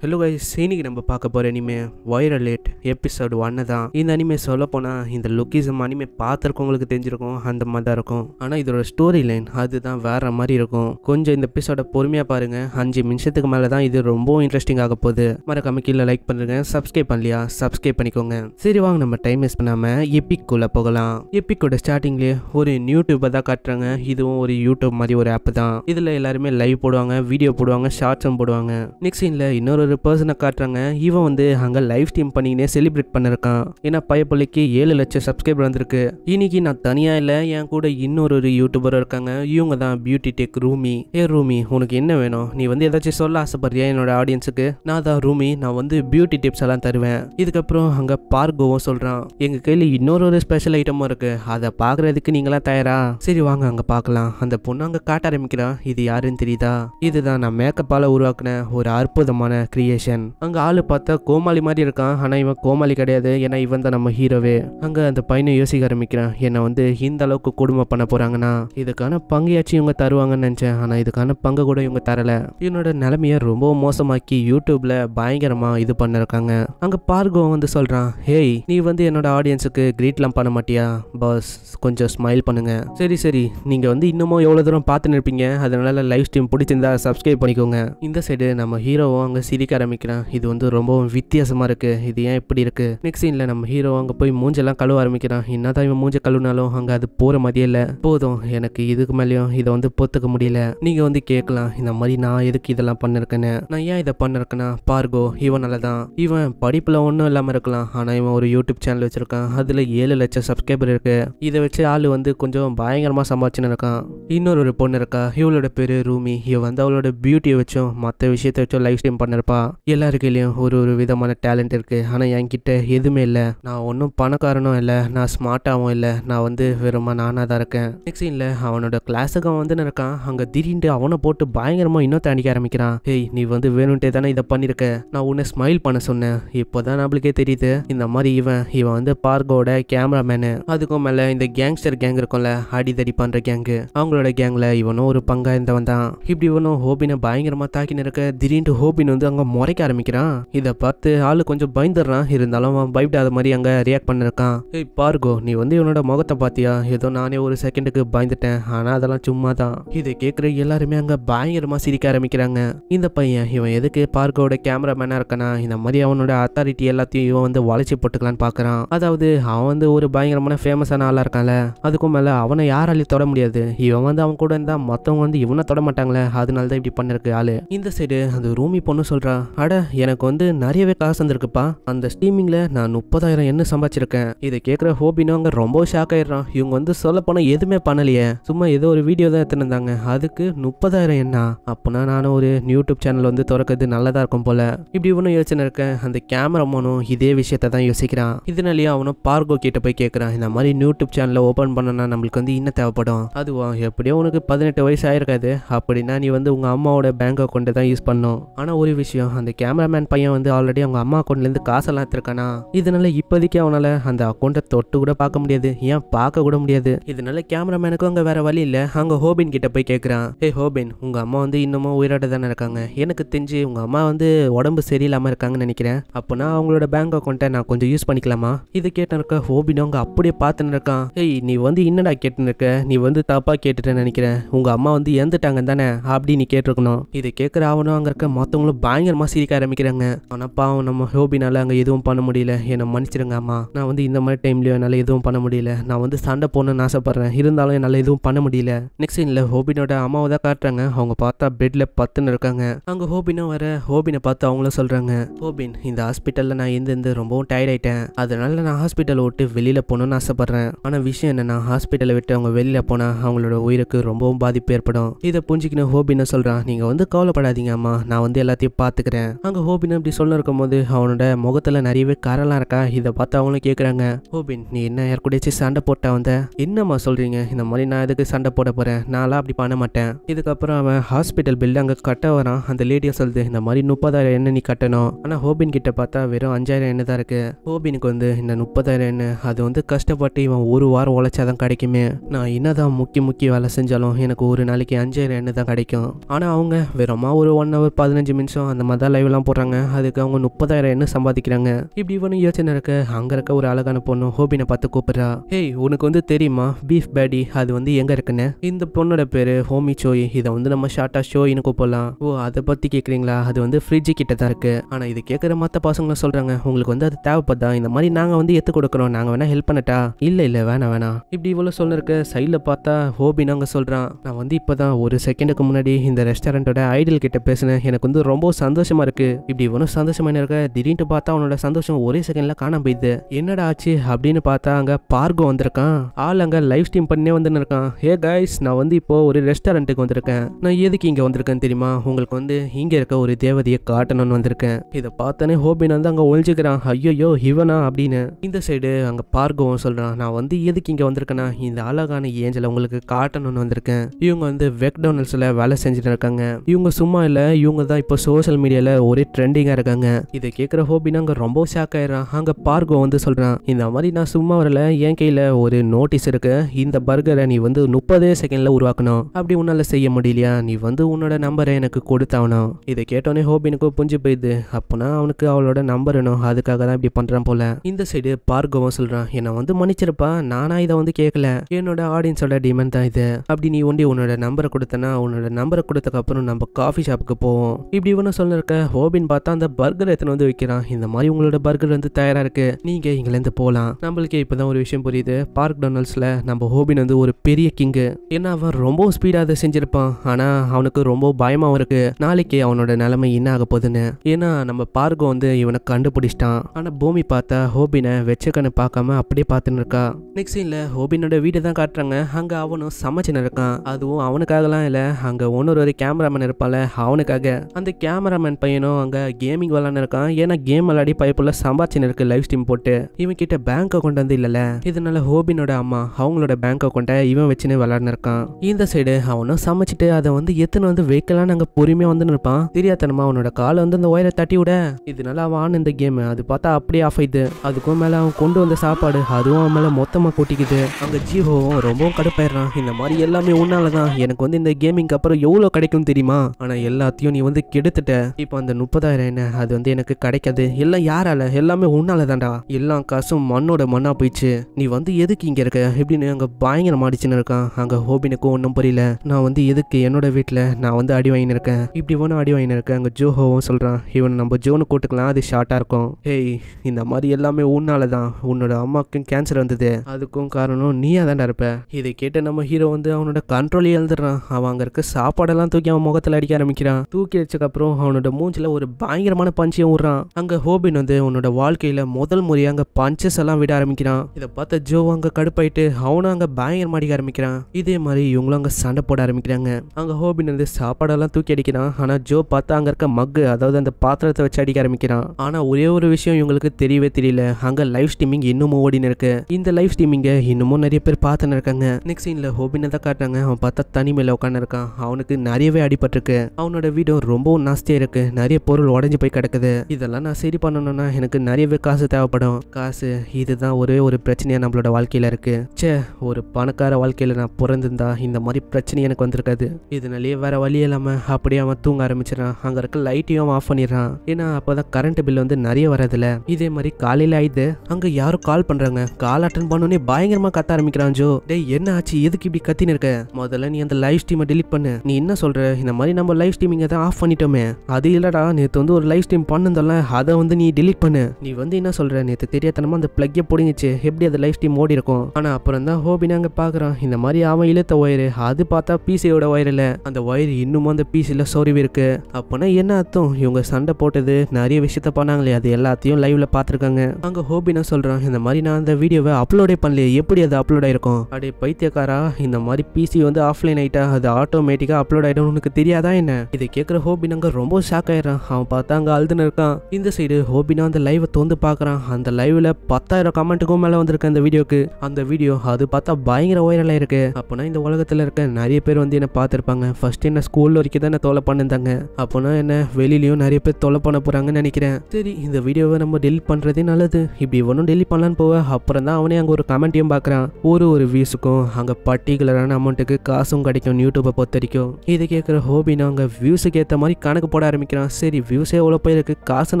Hello guys இன்னைக்கு நம்ம பார்க்க போகிற அனிமே வைரலேட் எபிசோடு ஒன்று தான். இந்த அனிமே சொல்ல போனால் இந்த லுக்கிசம் அனிமே பார்த்துருக்கவங்களுக்கு தெரிஞ்சிருக்கும் அந்த மாதிரி தான் இருக்கும். ஆனால் இதோட ஸ்டோரி லைன் அதுதான் வேற மாதிரி இருக்கும். கொஞ்சம் இந்த எபிசோட பொறுமையாக பாருங்க. அஞ்சு நிமிஷத்துக்கு மேலே தான் இது ரொம்பவும் இன்ட்ரெஸ்டிங் ஆக போகுது. மறக்காம கீழே லைக் பண்ணுங்க சப்ஸ்கிரைப் பண்ணலையா சப்ஸ்கிரைப் பண்ணிக்கோங்க. சரி வாங்க நம்ம டைம் வேஸ்ட் பண்ணாமல் எப்பிக்குள்ளே போகலாம். எப்பிக்கோட ஸ்டார்டிங்லேயே ஒரு யூடியூப்பை தான் காட்டுறாங்க. இதுவும் ஒரு யூடியூப் மாதிரி ஒரு ஆப் தான். இதில் எல்லாருமே லைவ் போடுவாங்க வீடியோ போடுவாங்க ஷார்ட்ஸும் போடுவாங்க. நெக்ஸ்ட் சீனில் இன்னொரு ஒரு பர்சனை காட்டுறாங்க. இவன் வந்து அங்கே லைவ் ஸ்ட்ரீம் பண்ணினே செலிப்ரேட் பண்ணிருக்கான். ஏன்னா பயப்பள்ளிக்கு ஏழு லட்சம் சப்ஸ்கிரைபர் வந்திருக்கு. இன்னைக்கு நான் தனியாக இல்லை என் கூட இன்னொரு ஒரு யூடியூபர் இருக்காங்க. இவங்க தான் பியூட்டி டெக் ரூமி. ஏ ரூமி உனக்கு என்ன வேணும்? நீ வந்து ஏதாச்சும் சொல்ல ஆசைப்படுறியா என்னோட ஆடியன்ஸுக்கு நான் தான் ரூமி நான் வந்து பியூட்டி டிப்ஸ் எல்லாம் தருவேன். இதுக்கப்புறம் அங்கே பார்கோவும் சொல்கிறான் எங்கள் கையில் இன்னொரு ஒரு ஸ்பெஷல் ஐட்டமும் இருக்கு. அதை பார்க்குறதுக்கு நீங்களாம் தயாரா? சரி வாங்க அங்கே பார்க்கலாம். அந்த பொண்ணு அங்கே காட்ட ஆரம்பிக்கிறான் இது யாருன்னு தெரியுதா? இதுதான் நான் மேக்கப்பால் உருவாக்குன ஒரு அற்புதமான கிரியேஷன் அங்கே ஆளு பார்த்தா கோமாளி மாதிரி இருக்கான். ஆனால் இவன் கோமாளி கிடையாது. ஏன்னா இவன் தான் நம்ம ஹீரோவே அங்கே அந்த பையனை யோசிக்க ஆரம்பிக்கிறான். என்னை வந்து இந்த அளவுக்கு கொடுமை பண்ண போறாங்கன்னா இதுக்கான பங்கையாச்சும் இவங்க தருவாங்கன்னு நினச்சேன். ஆனால் இதுக்கான பங்கு கூட இவங்க தரல. இவனோட நிலைமைய ரொம்ப மோசமாக்கி யூடியூப்ல பயங்கரமா இது பண்ணிருக்காங்க. அங்க பார்கோ வந்து சொல்றான் ஹேய் நீ வந்து என்னோட ஆடியன்ஸுக்கு கிரீட்லாம் பண்ண மாட்டியா? பாஸ் கொஞ்சம் ஸ்மைல் பண்ணுங்க. சரி சரி. நீங்க வந்து இன்னமும் எவ்வளவு தூரம் பார்த்துன்னு இருப்பீங்க? அதனால லைவ் ஸ்ட்ரீம் பிடிச்சிருந்தா சப்ஸ்கிரைப் பண்ணிக்கோங்க. இந்த சைடு நம்ம ஹீரோவும் அங்க சிரிக்க ஆரம்பிக்கிறான். இது வந்து ரொம்பவும் வித்தியாசமாக இருக்குது இது ஏன் இப்படி இருக்குது நெக்ஸ்ட் சீனில் நம்ம ஹீரோ அங்கே போய் மூஞ்செல்லாம் கழுவ ஆரம்பிக்கிறான். என்னதான் இவன் மூஞ்ச கழுவினாலும் அங்கே அது போகிற மாதிரியே இல்லை. போதும் எனக்கு இதுக்கு மேலேயும் இதை வந்து பொத்துக்க முடியல. நீங்கள் வந்து கேட்கலாம் இந்த மாதிரி நான் எதுக்கு இதெல்லாம் பண்ணிருக்கேன்னு. நான் ஏன் இதை பண்ணிருக்கேன்னா பார்கோ இவனால தான் இவன் படிப்பில் ஒன்றும் இல்லாமல் இருக்கலாம். ஆனால் இவன் ஒரு யூடியூப் சேனல் வச்சிருக்கான். அதில் ஏழு லட்சம் சப்ஸ்கிரைபர் இருக்கு. இதை வச்சு ஆள் வந்து கொஞ்சம் பயங்கரமாக சம்பாதிச்சுன்னு இருக்கான். இன்னொரு ஒரு பொண்ணு இருக்கா. இவளோட பேர் ரூமி. இவ வந்து அவளோட பியூட்டியை வச்சும் மற்ற விஷயத்தை வச்சும் லைஃப் ஸ்ட்ரீம் பண்ணிருப்பா. எல்லாரு கையிலயும் ஒரு ஒரு விதமான டேலண்ட் இருக்குது ஆனால் என்கிட்ட எதுவுமே இல்லை. நான் ஒன்றும் பணக்காரனும் இல்லை. நான் ஸ்மார்ட்டாகவும் இல்லை. நான் வந்து வெறுமா நானாக தான் இருக்கேன். நெக்ஸ்ட் சீனில் அவனோட கிளாஸுக்கு அவன் வந்து இருக்கான். அங்கே திடீர்னு அவனை போட்டு பயங்கரமாக இன்னும் தாண்டிக்க ஆரம்பிக்கிறான். ஹேய் நீ வந்து வேணும்ட்டே தானே இதை பண்ணியிருக்க நான் உன்னை ஸ்மைல் பண்ண சொன்னேன். இப்போ தான் நம்மளுக்கே தெரியுது. இந்த மாதிரி இவன் இவன் வந்து பார்கோட கேமராமேனு அதுக்கும் மேலே இந்த கேங்ஸ்டர் கேங் இருக்கும்ல அடிதடி பண்ணுற கேங்கு அவங்களோட கேங்கில் இவனும் ஒரு பங்காக இருந்தவன் தான் இப்படி இவனும் ஹோபினை பயங்கரமாக தாக்கின்னு இருக்க. திடீர்னு ஹோபின் வந்து அங்கே முறைக்க ஆரம்பிக்கிறான். இதை பார்த்து ஆளு கொஞ்சம் பயந்துடுறான். இருந்தாலும் அவன் பயப்படாத மாதிரி அங்க ரியாக்ட் பண்ணிருக்கான். ஏய் பார்கோ நீ வந்து இவனோட முகத்தை பாத்தியா ஏதோ நானே ஒரு செகண்டுக்கு பயந்துட்டேன். ஆனா அதெல்லாம் சும்மா தான் இதை கேட்குற எல்லாருமே அங்க பயங்கரமா சிரிக்க ஆரம்பிக்கிறாங்க. இந்த பையன் இவன் எதுக்கு பார்கோட கேமராமேனா இருக்கானா? இந்த மாதிரி அவனோட அத்தாரிட்டி எல்லாத்தையும் இவன் வந்து வளைச்சி போட்டுக்கலான்னு பாக்குறான் அதாவது அவன் வந்து ஒரு பயங்கரமான ஃபேமஸான ஆளா இருக்கான்ல. அதுக்கும் மேல அவனை யாராலையும் தொட முடியாது. இவன் வந்து அவன் கூட இருந்தா மத்தவங்க வந்து இவனை தொட மாட்டாங்களே. அதனால தான் இப்படி பண்ணிருக்கு ஆளு. இந்த சைடு அந்த ரூமி பொண்ணு சொல்றா அட எனக்கு வந்து நிறையவே காசு வந்திருக்குப்பா. அந்த ஸ்ட்ரீமிங்ல நான் முப்பதாயிரம் என்ன சம்பாதிச்சிருக்கேன். இதை கேட்குற ஹோபினோங்க ரொம்ப ஷாக் ஆயிடுறான். இவங்க வந்து சொல்ல போனா எதுவுமே பண்ணலையே. சும்மா ஏதோ ஒரு வீடியோ தான் எடுத்துருந்தாங்க அதுக்கு முப்பதாயிரம் என்ன அப்போனா நானும் ஒரு யூடியூப் சேனல் வந்து திறக்கிறது நல்லதா இருக்கும் போல. இப்படி ஒன்றும் யோசனை இருக்கேன். அந்த கேமராமேனும் இதே விஷயத்தை தான் யோசிக்கிறான். இதனாலேயே அவனும் பார்கோ கிட்ட போய் கேட்குறான் இந்த மாதிரி யூடியூப் சேனலை ஓப்பன் பண்ணனா நம்மளுக்கு வந்து இன்னும் தேவைப்படும். அதுவா? எப்படியோ உனக்கு பதினெட்டு வயசு ஆயிருக்காது. அப்படின்னா நீ வந்து உங்க அம்மாவோட பேங்க் அக்கௌண்ட்டை தான் யூஸ் பண்ணும் ஆனா ஒரு விஷயம் அந்த கேமராமேன் பையன் வந்து ஆல்ரெடி அவங்க அம்மா அக்கௌண்ட்லேருந்து காசெல்லாம் எடுத்திருக்கானா? இதனால இப்போதைக்கு அவனால அந்த அக்கௌண்ட்டை தொட்டு கூட பார்க்க முடியாது. ஏன் பார்க்க கூட முடியாது? இதனால கேமராமேனுக்கும் அங்கே வேற வழி இல்லை. அங்கே ஹோபின் கிட்ட போய் கேட்குறான் ஹே ஹோபின் உங்க அம்மா வந்து இன்னமும் உயிரோட தானே இருக்காங்க? எனக்கு தெரிஞ்சு உங்க அம்மா வந்து உடம்பு சரியில்லாமல் இருக்காங்கன்னு நினைக்கிறேன். அப்போனா அவங்களோட பேங்க் அக்கௌண்ட்டை நான் கொஞ்சம் யூஸ் பண்ணிக்கலாமா? இது கேட்டு இருக்க ஹோபின் அவங்க அப்படியே பார்த்துன்னு இருக்கான். ஏய் நீ வந்து என்னடா கேட்டுன்னு இருக்க? நீ வந்து தப்பா கேட்டுட்டேன்னு நினைக்கிறேன். உங்க அம்மா வந்து இறந்துட்டாங்க தானே? அப்படி நீ கேட்டிருக்கணும். இதை கேட்குற அவனும் அங்கே இருக்க மற்றவங்களும் பயங்கரமாக சிரிக்க ஆரம்பிக்கிறாங்க. ஆனால் பாவம் நம்ம ஹோபினால் அங்கே எதுவும் பண்ண முடியல. என்னை மன்னிச்சிருங்க அம்மா. நான் வந்து இந்த மாதிரி டைம்லேயும் என்னால் எதுவும் பண்ண முடியல. நான் வந்து சண்டை போகணும்னு ஆசைப்பட்றேன். இருந்தாலும் என்னால் எதுவும் பண்ண முடியல. நெக்ஸ்ட் சீனில் ஹோபினோட அம்மாவை தான் காட்டுறாங்க. அவங்க பார்த்தா பெட்டில் பத்துன்னு இருக்காங்க. அங்கே ஹோபினும் வர ஹோபினை பார்த்து அவங்களும் சொல்கிறாங்க ஹோபின் இந்த ஹாஸ்பிட்டலில் நான் இருந்து ரொம்பவும் டயர்ட் ஆயிட்டேன். அதனால நான் ஹாஸ்பிட்டலை விட்டு வெளியில் போகணும்னு ஆசைப்பட்றேன். ஆனால் விஷயம் என்னன்னா ஹாஸ்பிட்டலை விட்டு அவங்க வெளியில் போனால் அவங்களோட உயிருக்கு ரொம்பவும் பாதிப்பு ஏற்படும். இதை புரிஞ்சுக்கின ஹோபின்னு சொல்கிறான் நீங்கள் வந்து கவலைப்படாதீங்க அம்மா. நான் வந்து எல்லாத்தையும் பார்த்து பார்த்துக்கிறேன் அங்கே ஹோபின் அப்படி சொல்ல இருக்கும்போது அவனோட முகத்துல நிறையவே காரெல்லாம் இருக்கா? இதை பார்த்து அவங்களும் கேட்குறாங்க ஹோபின் நீ என்ன யார் கூடயாச்சும் சண்டை போட்டா வந்த? என்னம்மா சொல்றீங்க? இந்த மாதிரி நான் எதுக்கு சண்டை போட போறேன்? நான்லாம் அப்படி பண்ண மாட்டேன். இதுக்கப்புறம் அவன் ஹாஸ்பிட்டல் பில் அங்கே கட்ட வரான். அந்த லேடியை சொல்லுது இந்த மாதிரி முப்பதாயிரம் என்ன நீ கட்டணும்? ஆனால் ஹோபின் கிட்ட பார்த்தா வெறும் அஞ்சாயிரம் என்ன தான் இருக்கு. ஹோபினுக்கு வந்து இந்த முப்பதாயிரம் என்ன அது வந்து கஷ்டப்பட்டு இவன் ஒரு வாரம் உழைச்சாதான் கிடைக்குமே. நான் என்னதான் முக்கி முக்கி வேலை செஞ்சாலும் எனக்கு ஒரு நாளைக்கு அஞ்சாயிரம் என்ன தான் கிடைக்கும். ஆனால் அவங்க வெறுமா ஒரு ஒன் ஹவர் பதினஞ்சு நிமிஷம் அந்த மாதிரி தான் லைவ்லாம் போடுறாங்க. அதுக்கு அவங்க முப்பதாயிரம் என்ன சம்பாதிக்கிறாங்க? இப்படி இவனும் யோசனை இருக்க அங்க இருக்க ஒரு அழகான பொண்ணு ஹோபினை பார்த்து கூப்பிடுறா. ஹேய் உனக்கு வந்து தெரியுமா? பீஃப் பேடி அது வந்து எங்க இருக்குன்னு? இந்த பொண்ணோட பேரு ஹோமி சோய் இதை வந்து நம்ம ஷார்ட்டா ஷோயின்னு கூப்பிடலாம். ஓ அதை பத்தி கேக்குறீங்களா? அது வந்து ஃப்ரிட்ஜ் கிட்ட தான் இருக்கு. ஆனா இது கேட்குற மற்ற பசங்களும் சொல்றாங்க உங்களுக்கு வந்து அது தேவைப்படுதா இந்த மாதிரி நாங்க வந்து எத்து கொடுக்குறோம் நாங்க வேணா ஹெல்ப் பண்ணட்டா? இல்ல இல்ல வேணாம் வேணாம். இப்படி இவ்வளவு சொல்லிருக்க சைட்ல பார்த்தா ஹோபி அங்கே சொல்றான். நான் வந்து இப்பதான் ஒரு செகண்டுக்கு முன்னாடி இந்த ரெஸ்டாரண்டோட ஐடல் கிட்ட பேசினேன். எனக்கு வந்து ரொம்ப சந்தோஷம் சந்தோஷமா இருக்கு. இப்படி இவனும் சந்தோஷமா இருக்க? திடீர்னு பார்த்தா அவனோட சந்தோஷம் ஒரே செகண்ட்ல காணாம போயிடுது. என்னடா ஆச்சு? அப்படின்னு பார்த்தா அங்க பார்கோ வந்திருக்கான். ஆள் அங்க லைவ் ஸ்ட்ரீம் பண்ணே வந்துன்னு இருக்கான். ஹே கைஸ் நான் வந்து இப்போ ஒரு ரெஸ்டாரண்ட்டுக்கு வந்திருக்கேன். நான் எதுக்கு இங்க வந்திருக்கேன் தெரியுமா? உங்களுக்கு வந்து இங்க இருக்க ஒரு தேவதையை காட்டணும்னு வந்திருக்கேன். இதை பார்த்தோன்னே ஹோபின் வந்து அங்க ஒழிஞ்சுக்கிறான் ஐயோ இவனா? அப்படின்னு. இந்த சைடு அங்க பார்கோவும் சொல்றான். நான் வந்து எதுக்கு இங்க வந்திருக்கேன்னா இந்த அழகான ஏஞ்சலை உங்களுக்கு காட்டணும்னு வந்திருக்கேன். இவங்க வந்து வெக்டோனல்ஸ்ல வேலை செஞ்சுட்டு இருக்காங்க. இவங்க சும்மா இல்ல. இவங்க தான் இப்போ சோசியல் மீடியால ஒரே ட்ரெண்டிங்கா இருக்காங்க. இதை கேட்குற ஹோபின் அங்க ரொம்ப ஷாக் ஆயிடுறான். அங்க பார்கோ வந்து சொல்றான் இந்த மாதிரி நான் சும்மா வரல என் கையில ஒரு நோட்டீஸ் இருக்கு. இந்த பர்கரை நீ வந்து முப்பதே செகண்ட்ல உருவாக்கணும். அப்படி உன்னால செய்ய முடியலையா? நீ வந்து உன்னோட நம்பரை எனக்கு கொடுத்தாவணும். இதை கேட்டோன்னே ஹோபினுக்கு புரிஞ்சு போயிடுது. அப்போனா அவனுக்கு அவளோட நம்பர் வேணும். அதுக்காக தான் இப்படி பண்றான் போல. இந்த சைடு பார்கவம் சொல்றான் என்னை வந்து மன்னிச்சிருப்பா. நானா இதை வந்து கேட்கல என்னோட ஆடியன்ஸோட டிமாண்ட் தான் இது. அப்படி நீ ஒண்டி உன்னோட நம்பரை கொடுத்தனா உன்னோட நம்பரை கொடுத்தக்கப்புறம் நம்ம காஃபி ஷாப்புக்கு போவோம். இப்படி இருக்க ஹோபின் பார்த்தா அந்த பர்கர் எத்தனை வந்து வைக்கிறான்? இந்த மாதிரி உங்களோட பர்கர் வந்து தயாரா இருக்கு. நீங்க இங்கிலேருந்து போகலாம் நம்மளுக்கே இப்பதான் ஒரு விஷயம் புரியுது. பார்க் டொனால்ட்ஸ்ல நம்ம ஹோபின் வந்து ஒரு பெரிய கிங்கு ஏன்னா அவன் ரொம்ப ஸ்பீடா அதை செஞ்சிருப்பான். ஆனா அவனுக்கு ரொம்ப பயமாவும் இருக்கு. நாளைக்கு அவனோட நிலைமை என்ன ஆக போகுதுன்னு. ஏன்னா நம்ம பார்கோ வந்து இவனை கண்டுபிடிச்சிட்டான். ஆனா பூமி பார்த்தா ஹோபினை வெச்ச கண்ணு பார்க்காம அப்படியே பார்த்துன்னு இருக்கா. நெக்ஸ்ட் சீன்ல ஹோபினோட வீடு தான் காட்டுறாங்க. அங்க அவனும் சமைச்சுன்னு இருக்கான். அதுவும் அவனுக்காகலாம் இல்ல அங்க ஒன்னொரு ஒரு கேமராமேன் இருப்பான்ல அவனுக்காக. அந்த கேமராமேன் பையனும் அங்கே கேமிங் விளாண்டு இருக்கான். ஏன்னா கேம் விளாடி பைப்புல சம்பாதிச்சுன்னு இருக்கு லைவ் ஸ்ட்ரீம் போட்டு இவன் கிட்ட பேங்க் அக்கௌண்ட் வந்து இல்லல இதனால ஹோபினோட அம்மா அவங்களோட பேங்க் அக்கௌண்ட்டை இவன் வச்சுன்னு விளாட்னு இருக்கான். இந்த சைடு அவனும் சமைச்சிட்டு அதை வந்து எத்தனை வந்து வைக்கலான்னு அங்கே பொறுமையா வந்து நிற்பான் தெரியாதனமா அவனோட காலை வந்து அந்த ஒயரை தட்டி விட. இதனால அவன் ஆன் இந்த கேம் அது பார்த்தா அப்படியே ஆஃப் ஆயிடுது. அதுக்கும் மேல அவன் கொண்டு வந்த சாப்பாடு அதுவும் அவன் மேல மொத்தமா கூட்டிக்குது. அங்க ஜீவோவும் ரொம்பவும் கடுப்பாயிடுறான். இந்த மாதிரி எல்லாமே உன்னால தான் எனக்கு வந்து இந்த கேமிங்க்கு அப்புறம் எவ்வளோ கிடைக்கும் தெரியுமா? ஆனா எல்லாத்தையும் நீ வந்து கெடுத்துட்ட. இப்போ அந்த முப்பதாயிரம் என்ன? அது வந்து எனக்கு கிடைக்காது. எல்லாம் யாரால? எல்லாமே உன்னால தான்டா எல்லா காசும் மண்ணோட மண்ணா போயிடுச்சு. நீ வந்து எதுக்கு இங்க இருக்க? இப்படின்னு அங்க பயங்கரம் அடிச்சுன்னு இருக்கான். அங்க ஹோபினுக்கும் ஒன்றும் புரியல. நான் வந்து எதுக்கு என்னோட வீட்டில் நான் வந்து அடி வாங்கின்னு இருக்கேன்? இப்படி ஒன்று அடி வாங்கின்னு இருக்கேன் அங்கே ஜோஹோவும் சொல்கிறான் இவன் நம்ம ஜோனு கூட்டுக்கலாம். அது ஷார்ட்டாக இருக்கும். ஹேய் இந்த மாதிரி எல்லாமே உன்னால தான் உன்னோட அம்மாவுக்கும் கேன்சர் வந்தது. அதுக்கும் காரணம் நீயா தான்டா இருப்ப. இதை கேட்ட நம்ம ஹீரோ வந்து அவனோட கண்ட்ரோல் எழுந்துடுறான் அவன் அங்கே இருக்க சாப்பாடெல்லாம் தூக்கி அவன் முகத்தில் அடிக்க ஆரம்பிக்கிறான். தூக்கி வச்சக்கப்புறம் அவனோட அவனோட மூஞ்சில ஒரு பயங்கரமான பஞ்சையும் விடுறான் அங்கே ஹோபின் வந்து உன்னோட வாழ்க்கையில முதல் முறையாக அங்கே பஞ்சஸ் எல்லாம் விட ஆரம்பிக்கிறான். இதை பார்த்த ஜோ அங்கே கடுப்பாயிட்டு அவனும் அங்க பயங்கரமாக அடிக்க ஆரம்பிக்கிறான். இதே மாதிரி இவங்களும் அங்கே சண்டை போட ஆரம்பிக்கிறாங்க. அங்க ஹோபின் வந்து சாப்பாடெல்லாம் தூக்கி அடிக்கிறான். ஆனா ஜோ பார்த்தா அங்க இருக்க மக்கு அதாவது அந்த பாத்திரத்தை வச்சு அடிக்க ஆரம்பிக்கிறான். ஆனா ஒரே ஒரு விஷயம் இவங்களுக்கு தெரியவே தெரியல. அங்க லைவ் ஸ்ட்ரீமிங் இன்னமும் ஓடின்னு இருக்கு. இந்த லைவ் ஸ்டீமிங்கை இன்னமும் நிறைய பேர் பார்த்துன்னு இருக்காங்க. நெக்ஸ்ட் சீனில் ஹோபினை தான் காட்டுறாங்க. அவன் பார்த்தா தனிமையில் உட்காந்து இருக்கான் அவனுக்கு நிறையவே அடிபட்டிருக்கு. அவனோட வீடும் ரொம்பவும் நாஸ்தியாக இருக்கு. நிறைய பொருள் உடஞ்சி போய் கிடக்குது. இதெல்லாம் நான் சரி பண்ணணும்னா எனக்கு நிறையவே காசு தேவைப்படும். காசு இதுதான் ஒரே ஒரு பிரச்சனையா நம்மளோட வாழ்க்கையில இருக்கு. ச்சே ஒரு பணக்கார வாழ்க்கையில நான் பிறந்திருந்தா இந்த மாதிரி பிரச்சனை எனக்கு வந்திருக்காது. இதனாலேயே வேற வழி இல்லாம அப்படியே அவன் தூங்க ஆரம்பிச்சிடறான். அங்க இருக்க லைட்டையும் அவன் ஆஃப் பண்ணிடுறான். ஏன்னா அப்பதான் கரண்ட் பில் வந்து நிறைய வரதுல இதே மாதிரி காலையில ஆயிடுது அங்க யாரும் கால் பண்றாங்க. கால் அட்டன் பண்ணோன்னே பயங்கரமா கத்த ஆரம்பிக்கிறான் ஜோ. டேய் என்ன ஆச்சு? எதுக்கு இப்படி கத்தின்னு இருக்க? முதல்ல நீ அந்த லைவ் ஸ்ட்ரீமை டெலிட் பண்ணு. நீ என்ன சொல்ற? இந்த மாதிரி நம்ம லைவ் ஸ்ட்ரீமிங்கை தான் ஆஃப் பண்ணிட்டோமே. அது இல்லடா நேற்று வந்து ஒரு லைவ் ஸ்ட்ரீம் பண்ணுந்தோம்ல அதை வந்து நீ டிலீட் பண்ணு. நீ வந்து என்ன சொல்ற நேற்று தெரியாதனமா அந்த பிளக்கே பிடிங்கிச்சு எப்படி அந்த லைவ் ஸ்ட்ரீம் ஓடி இருக்கும்? ஆனா அப்புறம் தான் ஹோபின் அங்கே பார்க்குறான் இந்த மாதிரி அவன் இழுத்த ஒயரு அது பார்த்தா பிசியோட ஒயர் இல்ல. அந்த ஒயர் இன்னமும் அந்த பிசில சொருவி இருக்கு. அப்பனா என்ன அர்த்தம்? இவங்க சண்டை போட்டது நிறைய விஷயத்த பண்ணாங்களே அது எல்லாத்தையும் லைவ்ல பார்த்துருக்காங்க. அங்க ஹோபினா சொல்றான்? இந்த மாதிரி நான் அந்த வீடியோவை அப்லோடே பண்ணலையே எப்படி அது அப்லோட் ஆயிருக்கும்? அடே பைத்தியக்காரா இந்த மாதிரி பிசி வந்து ஆஃப்லைன் ஆயிட்டா அது ஆட்டோமேட்டிக்கா அப்லோட் ஆயிடும் உனக்கு தெரியாதா என்ன? இதை கேட்குற ஹோபினாங்க ரொம்ப ஷாக் ஆயிடுறான். அவன் பார்த்தா அங்க அழுதுன்னு இருக்கான். இந்த சைடு ஹோபினா அந்த லைவை தோந்து பார்க்குறான். அந்த லைவ்ல பத்தாயிரம் கமெண்ட்டுக்கும் மேல வந்திருக்கு அந்த வீடியோக்கு. அந்த வீடியோ அது பார்த்தா பயங்கர வைரலா இருக்கு அப்போனா இந்த உலகத்துல இருக்க நிறைய பேர் வந்து என்ன பார்த்துருப்பாங்க. ஃபர்ஸ்ட் என்ன ஸ்கூல்ல வரைக்கும் தான் தொலை பண்ணிருந்தாங்க அப்போனா என்ன வெளியிலயும் நிறைய பேர் தொலை பண்ண போறாங்கன்னு நினைக்கிறேன். சரி இந்த வீடியோவை நம்ம டெலிட் பண்றதே நல்லது. இப்படி ஒன்றும் டெலிட் பண்ணலான்னு போவ அப்புறம் தான் அவனே அங்க ஒரு கமெண்ட்டையும் பார்க்குறான். ஒரு ஒரு வியூஸுக்கும் அங்க பர்டிகுலரான அமௌண்ட்டுக்கு காசும் கிடைக்கும். யூடியூப்பை பொறுத்த வரைக்கும். இதை கேட்குற ஹோபினா அங்க வியூஸுக்கு ஏற்ற மாதிரி கணக்கு போட ஆரம்பிக்கிறான். சரி வியூஸே எவ்வளோ போயிருக்கு? காசு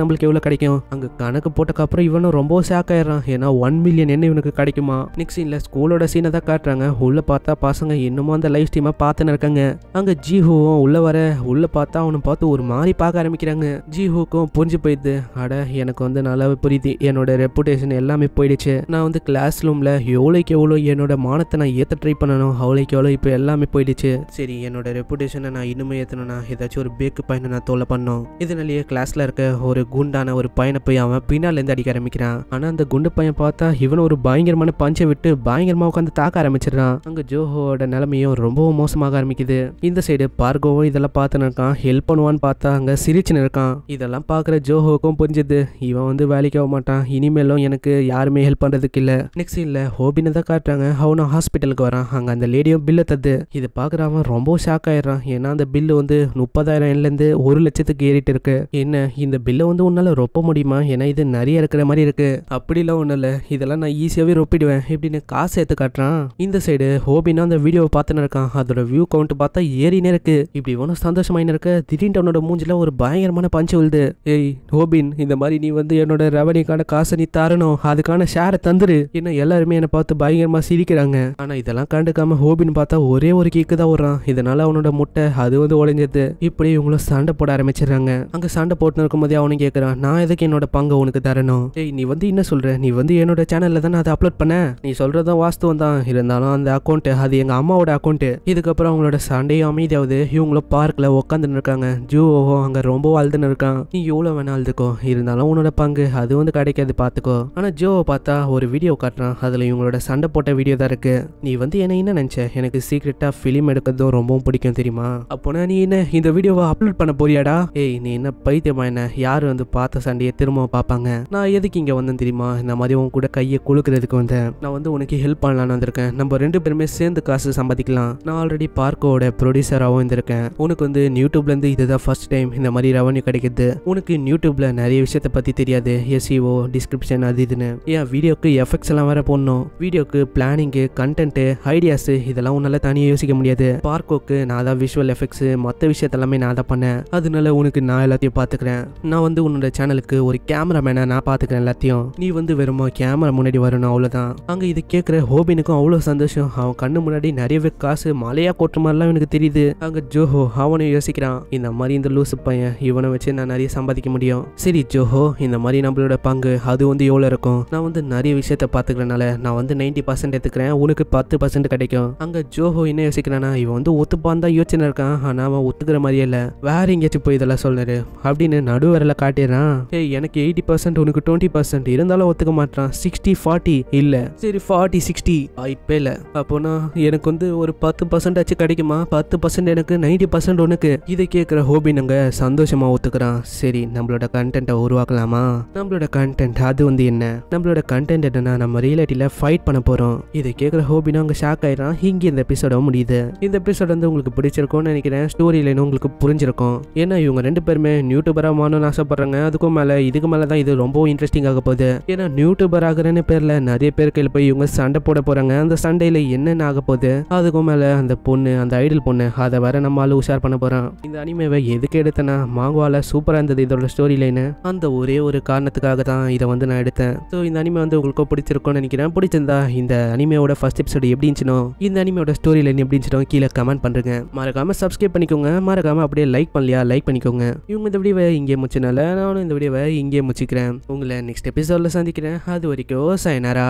நம்மளுக்கு எவ்வளோ கிடைக்கும்? அங்கே கணக்கு போட்டக்கப்புறம் இவனும் ரொம்ப ஷாக் ஆயிடுறான். ஏன்னா ஒன் மில்லியன் என்ன இவனுக்கு கிடைக்குமா? நெக்ஸ்ட் சீனில் ஸ்கூலோட சீனை தான் காட்டுறாங்க. உள்ளே பார்த்தா பசங்க இன்னமும் அந்த லைஃப் ஸ்ட்ரீமை பார்த்துன்னு இருக்காங்க. அங்கே ஜிஹூவும் உள்ள வர உள்ளே பார்த்தா அவனை பார்த்து ஒரு மாதிரி பார்க்க ஆரம்பிக்கிறாங்க. ஜிஹூக்கும் புரிஞ்சு போயிடுது. அட எனக்கு வந்து நல்லாவே புரியுது. என்னோட ரெப்புடேஷன் எல்லாமே போயிடுச்சு. நான் வந்து கிளாஸ் ரூமில் எவ்வளோக்கு எவ்வளோ என்னோட மானத்தை நான் ஏற்ற ட்ரை பண்ணணும்? அவ்வளோக்கு எவ்வளோ இப்போ எல்லாமே போயிடுச்சு. சரி என்னோட ரெப்புடேஷனை நான் இன்னுமே ஏற்றணும்னா ஏதாச்சும் ஒரு பேக்கு பையனை நான் தொல்லை பண்ணோம்? இதனாலேயே கிளாஸ்ல இருக்க ஒரு குண்டான ஒரு பையனை போய் அவன் பின்னாலேருந்து அடிக்க ஆரம்பிக்கிறான். ஆனால் அந்த குண்டு பையன் பார்த்தா இவன் ஒரு பயங்கரமான பஞ்சை விட்டு பயங்கரமாக உட்காந்து தாக்க ஆரம்பிச்சிடுறான். அங்கே ஜோஹோட நிலைமையும் ரொம்பவும் மோசமாக ஆரம்பிக்குது. இந்த சைடு பார்கோவும் இதெல்லாம் பார்த்துன்னு இருக்கான். ஹெல்ப் பண்ணுவான்னு பார்த்தா அங்கே சிரிச்சுன்னு இருக்கான். இதெல்லாம் பார்க்குற ஜோஹோக்கும் புரிஞ்சுது. இவன் வந்து வேலைக்கு ஆக மாட்டான். இனிமேலும் எனக்கு யாருமே ஹெல்ப் பண்ணுறதுக்கு இல்லை. நெக்ஸ்ட் இல்லை ஹோபினை தான் காட்டுறாங்க. அவனும் ஹாஸ்பிட்டலுக்கு வரான். அங்கே அந்த லேடியும் பில்லை தது இது பார்க்குற அவன் ரொம்ப ஷாக் ஆயிடுறான். ஏன்னா அந்த பில்லு வந்து முப்பதாயிரம் எண்லேருந்து ஒரு லட்சத்துக்கு ஏறிட்டு இருக்கு. என்ன இந்த பில்லை வந்து உன்னால் ரொப்ப முடியுமா? ஏன்னா இது நிறைய இருக்கிற மாதிரி இருக்கு. அப்படிலாம் ஒன்றும் இல்லை. இதெல்லாம் நான் ஈஸியாகவே ரொப்பிடுவேன் இப்படின்னு காசு எடுத்து காட்டுறான். இந்த சைடு ஹோபினா அந்த வீடியோவை பார்த்துன்னு இருக்கான். அதோட வியூ கவுண்ட் பார்த்தா ஏறினே இருக்கு. இப்படி ஒன்றும் சந்தோஷமாயின்னு இருக்க. திடீர்னு அவனோட மூஞ்சில ஒரு பயங்கரமான பஞ்சு விழுது. ஏய் ஹோபின் இந்த மாதிரி நீ வந்து என்னோட ரெவன்யூக்கான காசை நீ தரணும். அதுக்கான ஷேரை தந்துரு. என்ன எல்லாருமே என்னை பார்த்து பயங்கரமா சிரிக்கிறாங்க. ஆனா இதெல்லாம் கண்டுக்காம ஹோபின் பார்த்தா ஒரே ஒரு கீக்கு தான் விடுறான் இதனால அவனோட முட்டை அது வந்து உடைஞ்சது இப்படி இவங்களும் சண்டை போட ஆரம்பிச்சிடுறாங்க. அங்க சண்டை போட்டு இருக்கும்போதே அவனும் கேட்கறான் நான் எதுக்கு என்னோட பங்கு உனக்கு தரணும்? ஏய் நீ வந்து என்ன சொல்ற? நீ வந்து என்னோட சேனல்ல தானே அதை அப்லோட் பண்ண? நீ சொல்றதும் வாஸ்தவம் தான். இருந்தாலும் அந்த அக்கௌண்ட் அது எங்க அம்மாவோட அக்கௌண்ட் இதுக்கப்புறம் அவங்களோட சண்டையும் அமைதியாவது இவங்களும் பார்க்ல உட்காந்துன்னு இருக்காங்க. ஜூவோ அங்க ரொம்ப வாழ்ந்துன்னு இருக்கான். நீ எவ்வளவு வேணா அழுதுக்கோ. இருந்தாலும் உன்னோட பங்கு அது வந்து கிடைக்காது பாத்துக்கோ. ஆனா ஜோவை பார்த்தா ஒரு வீடியோ காட்டுறான். அதுல இவங்களோட சண்டை போட்ட வீடியோ தான் இருக்கு. நீ வந்து என்ன என்ன நினைச்ச? எனக்கு சீக்கிரட்டா ஃபிலிம் எடுக்கிறதும் ரொம்பவும் பிடிக்கும் தெரியுமா? அப்போனா நீ என்ன இந்த வீடியோவை அப்லோட் பண்ண போறியாடா? ஏய் நீ என்ன பைத்தியமா என்ன? யாரு வந்து பார்த்த சண்டையை திரும்ப பார்ப்பாங்க? நான் எதுக்கு இங்க வந்தேன் தெரியுமா? இந்த மாதிரி உன் கூட கையை குழுக்கிறதுக்கு வந்தேன். நான் வந்து உனக்கு ஹெல்ப் பண்ணலான்னு வந்திருக்கேன். நம்ம ரெண்டு பேருமே சேர்ந்து காசு சம்பாதிக்கலாம். நான் ஆல்ரெடி பார்க்கோட ப்ரொடியூசராகவும் இருந்திருக்கேன். உனக்கு வந்து யூடியூப்ல இருந்து இதுதான் ஃபர்ஸ்ட் டைம் இந்த மாதிரி ரெவன்யூ கிடைக்குது. உனக்கு யூடியூப்ல நிறைய விஷயத்தை பத்தி தெரியாது. எஸ்இஓ டிஸ்கிரிப்ஷன் அது இதுன்னு. ஏன் வீடியோக்கு எஃபெக்ட்ஸ் எல்லாம் வேற போடணும். வீடியோக்கு பிளானிங்கு கண்டென்ட் ஐடியாஸ் இதெல்லாம் உன்னால தனியாக யோசிக்க முடியாது. பார்க்கோக்கு நான் தான் விஷுவல் எஃபெக்ட்ஸ் மற்ற விஷயத்தெல்லாமே நான் தான் பண்ணேன். அதனால உனக்கு நான் எல்லாத்தையும் பார்த்துக்கிறேன். நான் வந்து உன்னோட சேனலுக்கு ஒரு கேமராமேனை நான் பார்த்துக்கிறேன் எல்லாத்தையும். நீ வந்து வெறுமா கேமரா முன்னாடி வரணும் அவ்வளோதான் அங்கே இது கேட்குற ஹோபினுக்கும் அவ்வளோ சந்தோஷம். அவன் கண்ணு முன்னாடி நிறையவே காசு மலையா கொட்டுற மாதிரிலாம் எனக்கு தெரியுது. அங்கே ஜோஹோ அவனும் யோசிக்கிறான். இந்த மாதிரி இந்த லூசு பையன் இவனை வச்சு நான் நிறைய சம்பாதிக்க முடியும். சரி ஜோஹோ இந்த மாதிரி நம்மளோட பங்கு அது வந்து எவ்வளோ இருக்கும்? நான் வந்து நிறைய விஷயத்த பார்த்துக்கிறனால நான் வந்து நைன்டி பர்சன்ட் எடுத்துக்கிறேன். உனக்கு பத்து பர்சன்ட் கிடைக்கும். அங்கே ஜோஹோ என்ன யோசிக்கிறானா இவன் வந்து ஒத்துப்பான் தான் யோசனை இருக்கான். ஆனால் அவன் ஒத்துக்கிற மாதிரியே இல்லை. வேற எங்கேயாச்சும் போய் இதெல்லாம் சொல்லுறாரு அப்படின்னு நடுவரில் காட்டிடுறான். ஏய் எனக்கு எயிட்டி பர்சன்ட் உனக்கு டுவெண்ட்டி பர்சன்ட் இருந்தாலும் ஒத்துக்க மாட்டான் சிக்ஸ்டி ஃபார்ட்டி இல்லை. சரி ஃபார்ட்டி சிக்ஸ்டி இப்போ இல்லை. அப்போனா எனக்கு வந்து ஒரு பத்து பர்சன்ட் ஆச்சு கிடைக்குமா? பத்து பர்சன்ட் எனக்கு நைன்டி பர்சன்ட் உனக்கு. இதை கேட்குற ஹோபி நாங்கள் சந்தோஷமா ஒத்துக்கிறான். சரி நம்மளோட கண்டென்ட்டை உருவாக்கலாமா? நம்மளோட கண்டென்ட் அது வந்து என்ன? நம்மளோட கண்டென்ட் என்னன்னா நம்ம ரியாலிட்டியில் ஃபைட் பண்ண போகிறோம் இதை கேட்குற ஹோபினா அங்கே ஷாக் ஆயிடுறான். இங்கே இந்த எபிசோட முடியுது. இந்த எபிசோட் வந்து உங்களுக்கு பிடிச்சிருக்கும்னு நினைக்கிறேன். ஸ்டோரி லைன் உங்களுக்கு புரிஞ்சிருக்கும். ஏன்னா இவங்க ரெண்டு பேருமே யூடியூபராக மாறணும்னு ஆசைப்படுறாங்க. அதுக்கும் மேலே இதுக்கு மேலே தான் இது ரொம்ப இன்ட்ரெஸ்டிங் ஆக போகுது. ஏன்னா யூடியூபர் ஆகுறேன்னு பேரில் நிறைய பேர் கையில் போய் இவங்க சண்டை போட போகிறாங்க அந்த சண்டையில் என்னென்ன ஆக போகுது? அதுக்கும் மேலே அந்த பொண்ணு அந்த ஐடல் பொண்ணு அதை வேற நம்ம உஷார் பண்ண போகிறான் இந்த அனிமேவை எதுக்கு எடுத்தேன்னா மாங்குவால சூப்பராக இருந்தது இதோட ஸ்டோரி லைனு அந்த ஒரே ஒரு காரணத்துக்காக தான் இதை வந்து நான் எடுத்தேன். ஸோ இந்த அனிமே வந்து உங்களுக்கு பிடிச்சிருக்கும்னு நினைக்கிறேன். பிடிச்சிருந்தா இந்த அனிமையோட ஃபர்ஸ்ட் எபிசோடு எப்படி இருந்துச்சுனோ இந்த அனிமையோட ஸ்டோரி லைன் எப்படி இருந்துச்சோ கீழே கமெண்ட் பண்ணுறேங்க மறக்காம சப்ஸ்கிரைப் பண்ணிக்கோங்க. மறக்காம அப்படியே லைக் பண்ணலையா? லைக் லைக் பண்ணிக்கோங்க. இவங்க இந்த வீடியோவை இங்கே முடிச்சனால நானும் இந்த வீடியோவை இங்கே முடிச்சுக்கிறேன். உங்களை நெக்ஸ்ட் எபிசோடில் சந்திக்கிறேன். அது வரைக்கும் சைனாரா